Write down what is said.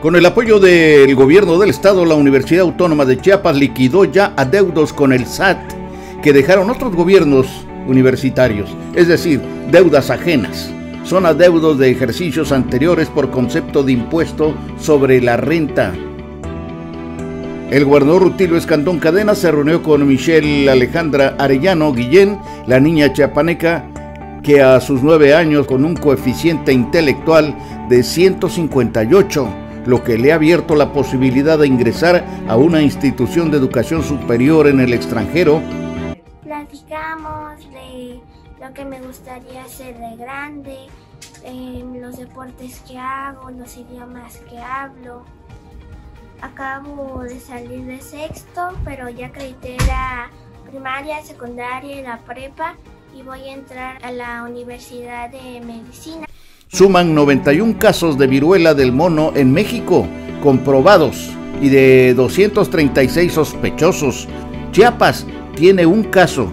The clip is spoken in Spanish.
Con el apoyo del gobierno del estado, la Universidad Autónoma de Chiapas liquidó ya adeudos con el SAT que dejaron otros gobiernos universitarios, es decir, deudas ajenas. Son adeudos de ejercicios anteriores por concepto de impuesto sobre la renta. El gobernador Rutilio Escandón Cadena se reunió con Michelle Alejandra Arellano Guillén, la niña chiapaneca que a sus nueve años con un coeficiente intelectual de 158 lo que le ha abierto la posibilidad de ingresar a una institución de educación superior en el extranjero. Platicamos de lo que me gustaría hacer de grande, los deportes que hago, los idiomas que hablo. Acabo de salir de sexto, pero ya acredité la primaria, secundaria y la prepa y voy a entrar a la Universidad de Medicina. Suman 91 casos de viruela del mono en México comprobados y de 236 sospechosos. Chiapas tiene un caso